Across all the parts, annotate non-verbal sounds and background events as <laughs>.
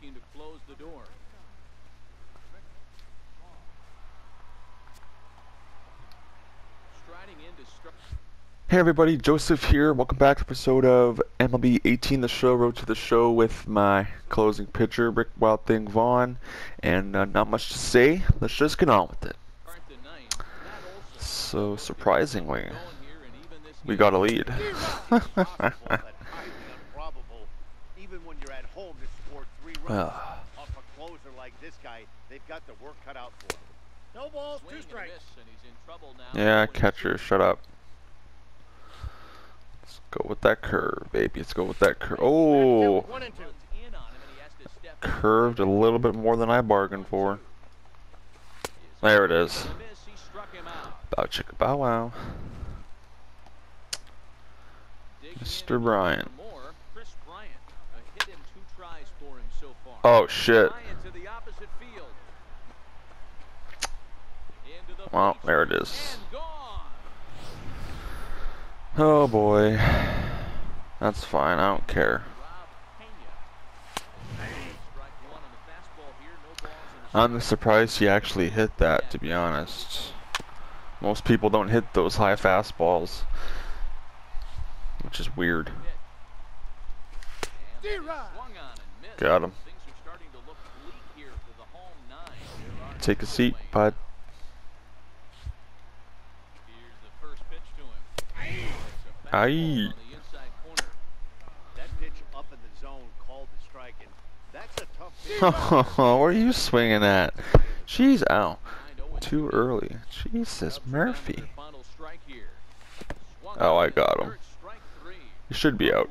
looking to close the door. Hey everybody, Joseph here. Welcome back to episode of MLB 18 The Show, Road to the Show with my closing pitcher, Rick Wild Thing Vaughn. And uh, not much to say, let's just get on with it. Start the ninth. Matt Olson So, surprisingly, going here and even this we got a lead. <laughs> <laughs> possible, but highly improbable. Even when you're at home to score three runs off a closer like this guy, they've got the work cut out for them. No balls, two strikes. miss, and he's in trouble now. Yeah, catcher, shut up. Let's go with that curve, baby. Let's go with that curve. Oh, One and two. Runs in on him, and he has to step in. curved a little bit more than I bargained for. There it is. Miss, he struck him out. Bow chicka bow wow. Mr. Bryant. for More, Kris Bryant. A hit in two tries for him so. Oh shit. The opposite field. Into the Well, there it is. Oh boy. That's fine, I don't care. Rob Pena. Strike one on the fastball here. No balls in the I'm surprised he actually hit that, to be honest. Most people don't hit those high fastballs. Which is weird. There are Take a seat, bud. Him. Aye. pitch. <laughs> Where are you swinging at? 0 and Too early. Jesus, Murphy. Oh, I got him. You should be out.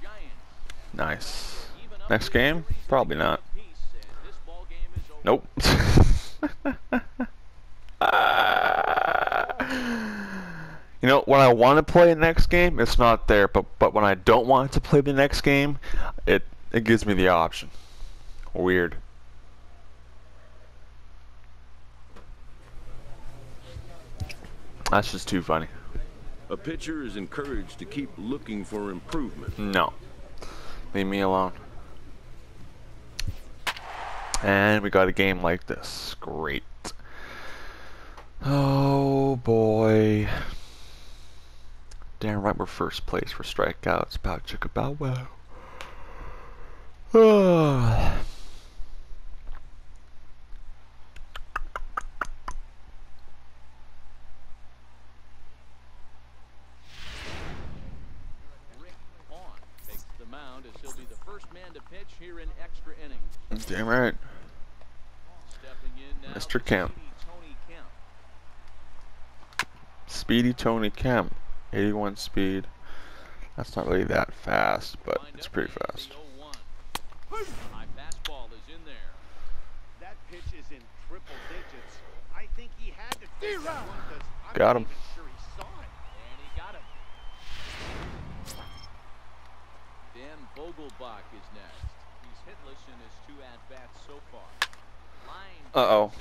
Giants Nice. Next game? Probably not. Nope. <laughs> you know, when I want to play the next game, it's not there. But but when I don't want to play the next game, it it gives me the option. Weird. That's just too funny. A pitcher is encouraged to keep looking for improvement. No. Leave me alone. And we got a game like this. Great. Oh boy. Damn right we're first place for strikeouts. Bow chicka bow wow. Ah. Rick Vaughn takes the mound as he'll be the first man to pitch here in extra innings. Damn right. Stepping in now, Mr. Kemp. Speedy Tony Kemp. Speedy Tony Kemp. 81 speed. That's not really that fast, but it's pretty fast. Oh High fastball is in there. That pitch is in triple digits. I think he had to take that one 'cause I'm Got him. even sure he saw it. And he got him. Dan Vogelbach is next. He's hitless in his two at-bats so far. Uh-oh.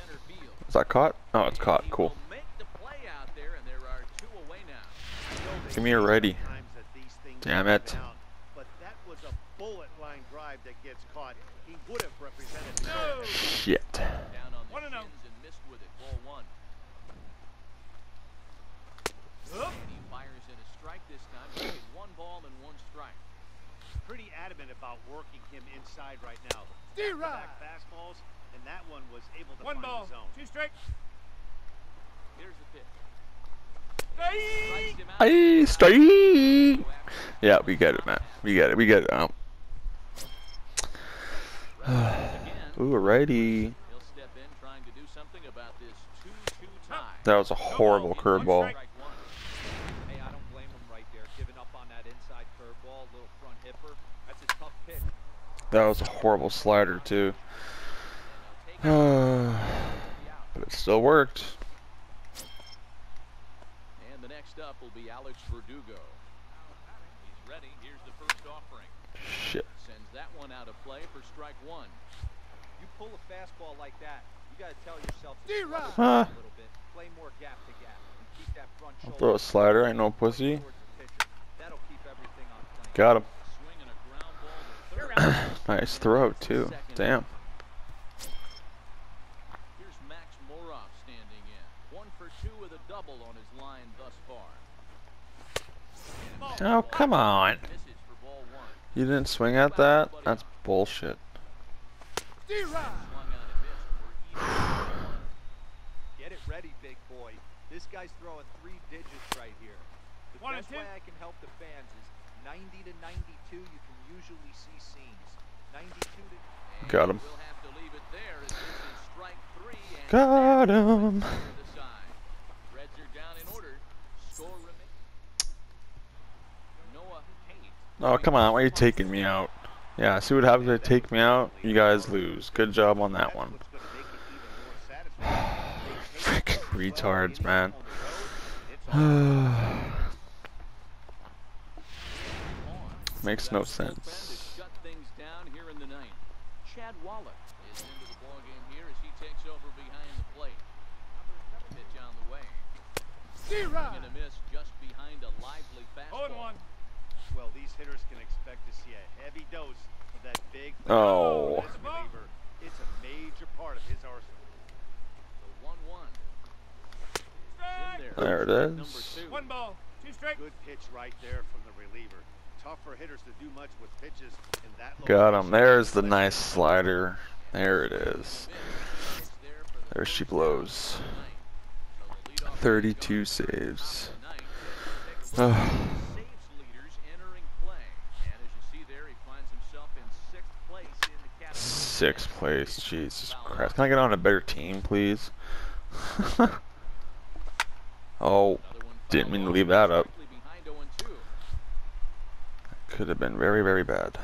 Is that caught? Oh, it's And caught. he Cool. will make the play out there, and there are two away now. I know they Give me a say ready. sometimes that these things Damn happen it. out, but that was a bullet line drive that gets caught. He would have represented no. Shit. Down on the One and oh. shins and missed with it. Ball one. He fires in a strike this time, making one ball and one strike. Pretty adamant about working him inside right now. Back fastballs, and that one was able to One find ball, the zone. two strikes. Here's the pitch. Strikes him out. Hey, strike! Yeah, we get it, man. We get it. We get it. Um, <sighs> Again, alrighty. he'll step in trying to do something about this 2-2 tie. That was a horrible curveball. Strike one. Hey, I don't blame him right there, giving up on that inside curveball, little front hipper. That's a tough pitch. That was a horrible slider, too. <sighs> but it still worked. And the next up will be Alex Verdugo. He's ready. Here's the first offering. Shit. Sends that one out of play for strike one. You pull a fastball like that, you got to tell yourself to Huh. a little bit, play more gap to gap, and keep that front I'll throw a slider. Ain't no pussy. towards the pitcher. That'll keep everything Got him. <clears throat> Swinging a ground ball to third. Nice throw too. Damn. Here's Max Moroff standing in. One for two with a double on his line thus far. Oh come on. Misses for ball one. You didn't swing at that? That's bullshit. Swung out and missed for even one. Get it ready, big boy. This guy's throwing three digits right here. The One best way I can help the fans is 90 to 92. You can usually see seams. 92 to Got him. We'll have to leave it there as this is strike three and Got him. to the side. Reds are down in order. Score remains. Noah Hayes. Oh come on, why are you taking me out? Yeah, see what happens if they take me out? You guys lose. Good job on that one. What's <sighs> gonna make it even more satisfying. Freaking retards, man. <sighs> Makes no sense. Shut things down here in the ninth. Chad Wallach. is into the ball game here as he takes over behind the plate. Pitch on the way. Swing and a miss just behind a lively fastball. Well, these hitters can expect to see a heavy dose of that big Oh. this reliever. It's a major part of his arsenal. The one-one. There. There it Number is. two. ball, two strikes. Good pitch right there from the reliever. Hitters to do much with pitches in that Got him. There's the nice slider. There it is. There she blows. out of the ninth. So the leadoff 32 man goes to the top of saves. category. <sighs> Sixth place. Jesus Christ. Can I get on a better team, please? <laughs> oh, didn't mean to leave that up. directly behind 0 and 2. Could have been very, very bad.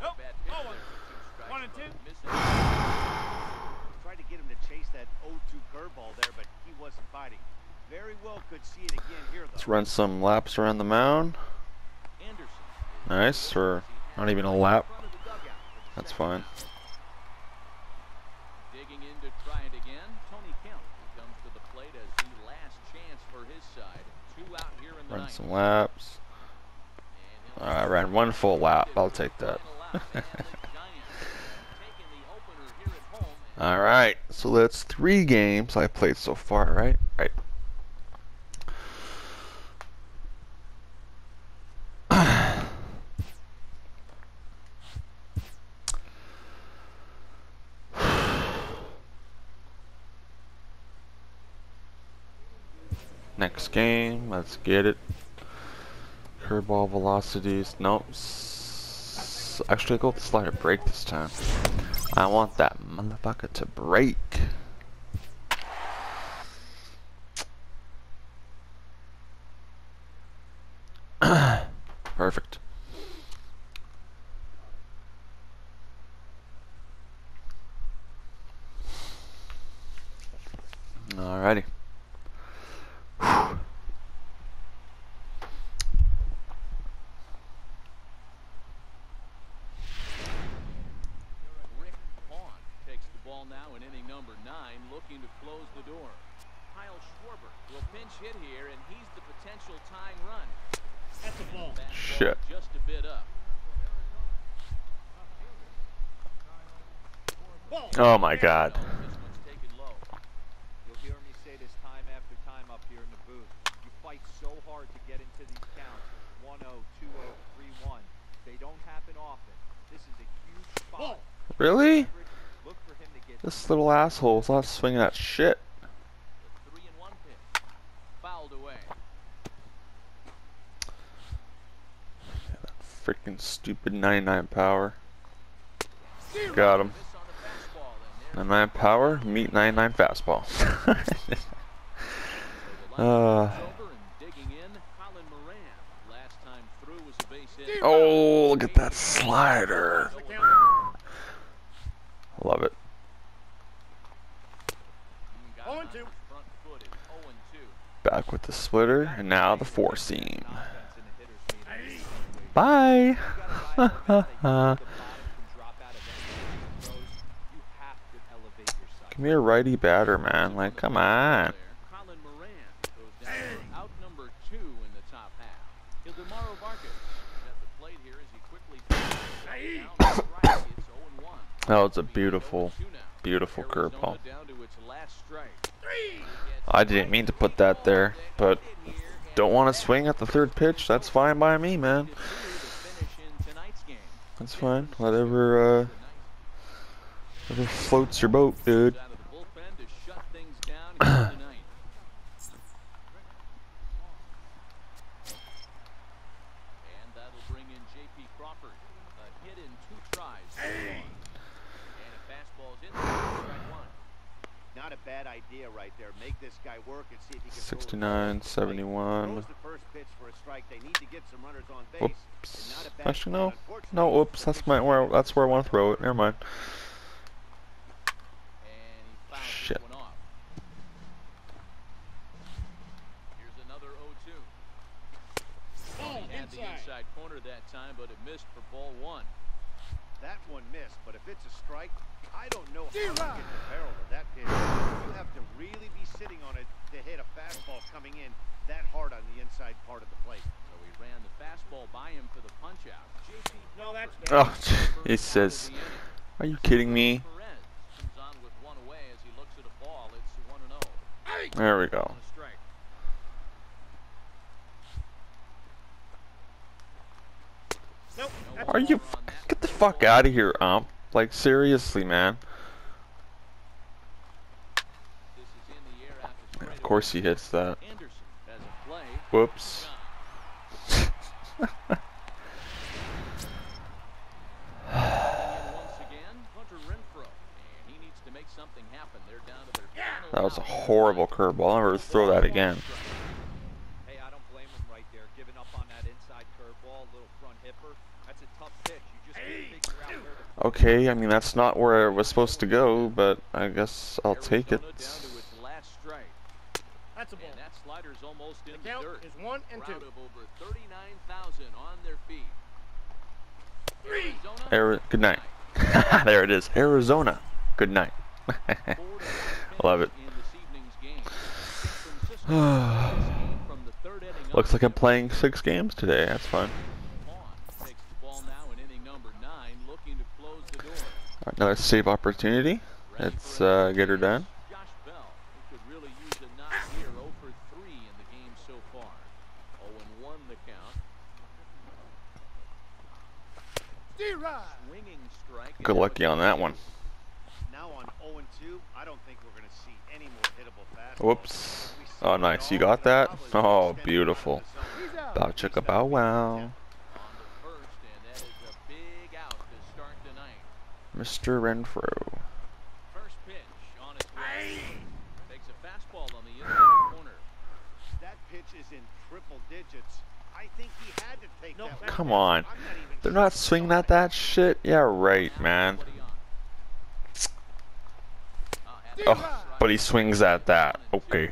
Not a bad pitch oh, there. Two One and but two. missing. Tried to get him to chase that 0-2 curveball there, but he wasn't biting. Very well could see it again here, Let's run some laps around the mound. Anderson Nice, or not even a lap. front of the dugout for the That's fine. Digging in to try it again, Tony Kemp comes to the plate as the last chance for his side. Two out here in the Run some laps. He'll I ran one full lap. I'll take that. All right, so that's three games I played so far, right? Right. <sighs> Next game, let's get it. Curveball velocities. Nope. S- Actually, go with the slider break this time. I want that motherfucker to break. Perfect. Alrighty. Whew. Rick Vaughn takes the ball now in inning number nine, looking to close the door. Kyle Schwarber will pinch hit here, and he's the potential tying run. That's a ball. Fastball Shit. Just a bit up. Oh my god. This one's taken low. You'll hear me say this time after time up here in the booth. You fight so hard to get into these counts. 1-0, 2-0, 3-1. They don't happen often. This is a huge spot. Really? Look for him to get This little asshole's not swinging that shit. The three and one pitch. Fouled away. Freaking stupid 99 power. Got him. Miss on the fastball, and there 99 power, meet 99 fastball. <laughs> Uh. oh, look at that slider. Love it. It and on two. his Front foot at 0 and 2. Back with the splitter, and now the four seam. offense in a hitter's meeting. Bye. <laughs> You got a guy like that that you know the bottom can drop out of any of these throws. You have to elevate your sight. Give me a righty batter, man. Like, come on. Colin Moran goes down oh, for out number two in the top half. Ildemaro Vargas is at the plate here as he quickly down. It's 0-1. That was a beautiful, beautiful Arizona curveball. down to its last strike. I didn't mean to put that there, but don't want to swing at the third pitch. That's fine by me, man. That's fine. Whatever, uh, whatever floats your boat, dude. Not a bad idea right there. Make this guy work and see 69, straight. 71. Throws the first pitch for a strike. They need to get some runners on base. Whoops. And not a bad Actually, no. No, whoops. That's my where. That's where I want to throw it. Never mind. And he fouls Shit. this one off. Here's another 0-2. he had the inside corner that time, but it missed for ball one. That one missed, but if it's a strike, I don't know how you get the barrel of that pitch. You have to really be sitting on it to hit a fastball coming in that hard on the inside part of the plate. So he ran the fastball by him for the punch out. JP No, that's Oh, he <laughs> first says, out of the inning. "Are you kidding me?" Perez comes on with one away as he looks at a ball. It's 1 0. There we go. On a strike. Nope. Are you? baller on that Get the fuck out of here, ump. Like seriously, man. This is in the air at the Of straightaway. course he hits that. Anderson has a play. Whoops. And once again, Hunter Renfroe. And he needs to make something happen. They're down to their final That was a horrible curveball. I'll never throw that again. Hey, I don't blame him right there. Giving up on that inside curveball, little front hipper. That's a tough pitch. You just can't figure out where to Okay, I mean that's not where it was supposed to go, but I guess I'll take it. Arizona down to its last strike. That's a ball. And that almost in The the dirt. is one and two. Crowd of over 39,000 on their feet. Arizona, Ari- good night. <laughs> there it is. Arizona. Good night. four to <laughs> one Love it. finish in this evening's game. San Francisco won this game from the third inning up. Looks like I'm playing six games today. That's fun. Vaughn takes the ball now in inning number nine, looking to close the door. Alright, Another save opportunity. Let's uh, get her done. Josh Bell, who could really use a knock here, 0 for 3 in the game so far. 0 and 1 the count. Swinging strike. Good lucky on that one. Now on 0 and 2, I don't think we're going to see any more hittable fastballs. Whoops. Oh, nice. You got that? Oh, beautiful. out of the zone. Bow chicka bow wow. On to first, and that is a big out to start tonight. Mr. Renfroe. First pitch on its way. Takes a fastball on the inside corner. That pitch is in triple digits. I think he had to take Nope, that. Come on. I'm not even They're not swinging at that shit? Yeah, right, man. what are you on? Had the Oh, but he swings at that. Okay.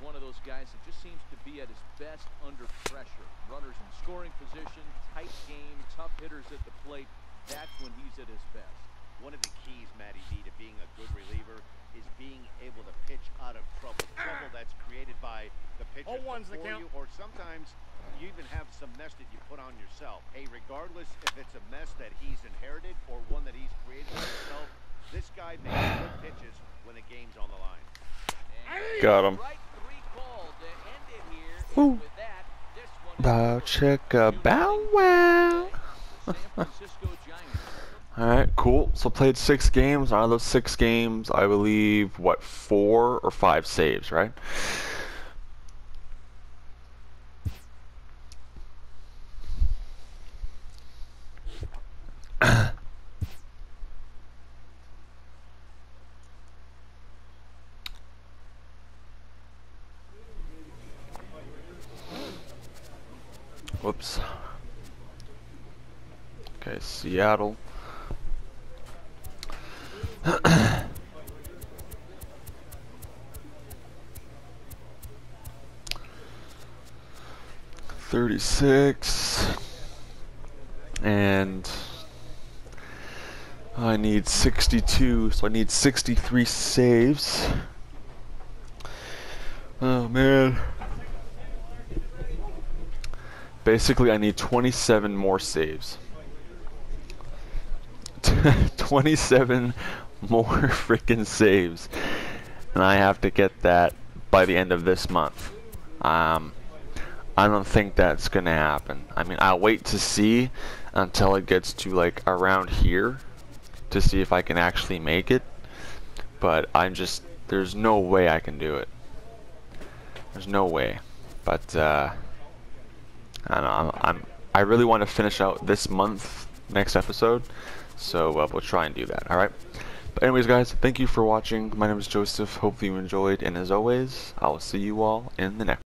One of those guys that just seems to be at his best under pressure. Runners in scoring position, tight game, tough hitters at the plate. That's when he's at his best. One of the keys, Matty D, to being a good reliever is being able to pitch out of trouble. Trouble that's created by the pitcher Oh, one's the before count. you, or sometimes you even have some mess that you put on yourself. Hey, regardless if it's a mess that he's inherited or one that he's created for himself, this guy makes good pitches when the game's on the line. And Got him. Strike three called to end it here. And Woo. that, this one Bow over. chicka Two bow wow. The San <laughs> Francisco Giants. Alright, cool. So played six games. Out of those six games, I believe, what, four or five saves, right? Whoops. Okay, Seattle. Thirty-six, and I need sixty-two, so I need sixty-three saves. Oh man. Basically, I need 27 more saves. <laughs> 27 more <laughs> freaking saves. And I have to get that by the end of this month. Um, I don't think that's gonna happen. I mean, I'll wait to see until it gets to like around here to see if I can actually make it. But I'm just, there's no way I can do it. There's no way. But, uh, I I'm, I'm I really want to finish out this month, next episode. So uh, we'll try and do that, alright? But anyways guys, thank you for watching. My name is Joseph. Hopefully you enjoyed. And as always, I will see you all in the next